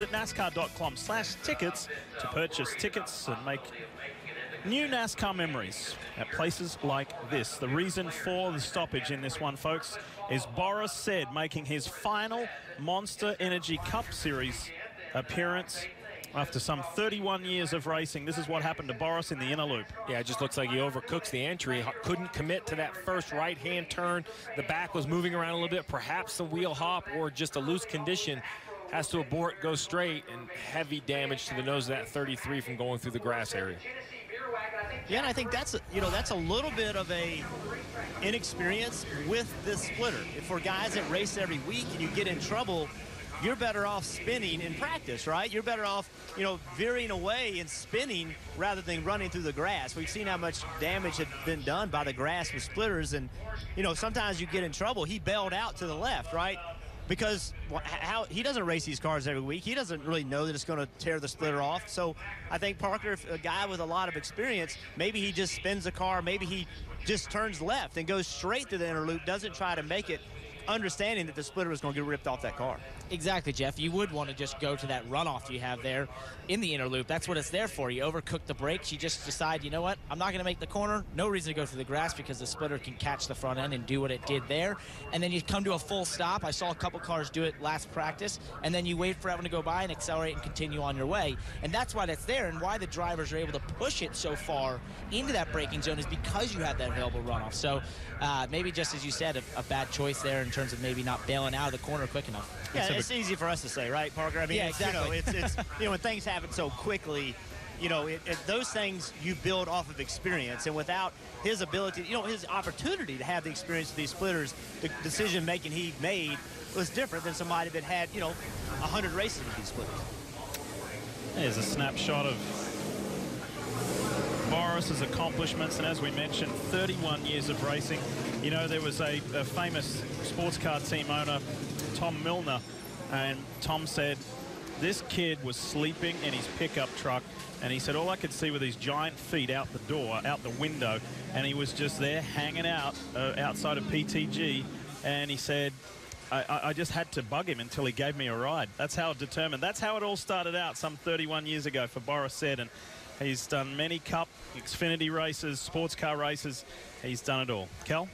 at nascar.com slash tickets to purchase tickets and make new NASCAR memories at places like this. The reason for the stoppage in this one, folks, is Boris Said making his final Monster Energy Cup Series appearance after some 31 years of racing. This is what happened to Boris in the inner loop. Yeah, it just looks like he overcooks the entry. Couldn't commit to that first right-hand turn. The back was moving around a little bit, perhaps a wheel hop or just a loose condition. Has to abort, go straight, and heavy damage to the nose of that 33 from going through the grass area. Yeah, and I think that's a, you know that's a little bit of a inexperience with this splitter. If for guys that race every week and you get in trouble, you're better off spinning in practice, right? You're better off, you know, veering away and spinning rather than running through the grass. We've seen how much damage had been done by the grass with splitters, and you know sometimes you get in trouble. He bailed out to the left, right? Because how he doesn't race these cars every week. He doesn't really know that it's going to tear the splitter off. So I think Parker, a guy with a lot of experience, maybe he just spins the car. Maybe he just turns left and goes straight to the inner loop, doesn't try to make it understanding that the splitter was going to get ripped off that car. Exactly, Jeff. You would want to just go to that runoff you have there in the inner loop. That's what it's there for. You overcook the brakes. You just decide, you know what, I'm not going to make the corner. No reason to go through the grass because the splitter can catch the front end and do what it did there. And then you come to a full stop. I saw a couple cars do it last practice. And then you wait for everyone to go by and accelerate and continue on your way. And that's why that's there and why the drivers are able to push it so far into that braking zone is because you have that available runoff. So uh, maybe just as you said, a, a bad choice there in terms of maybe not bailing out of the corner quick enough. Yeah, it's easy for us to say, right, Parker? I mean, yeah, exactly. you know, it's, it's you know when things happen so quickly, you know, it, it, those things you build off of experience, and without his ability, you know, his opportunity to have the experience of these splitters, the decision making he made was different than somebody that had, you know, 100 races with these splitters. There's a snapshot of Boris's accomplishments, and as we mentioned, 31 years of racing. You know, there was a, a famous sports car team owner, Tom Milner, and Tom said, this kid was sleeping in his pickup truck and he said all I could see were these giant feet out the door, out the window, and he was just there hanging out uh, outside of PTG, and he said, I, I, just had to bug him until he gave me a ride. That's how determined. That's how it all started out some 31 years ago for Boris Said, and he's done many Cup, Xfinity races, sports car races. He's done it all. Kel?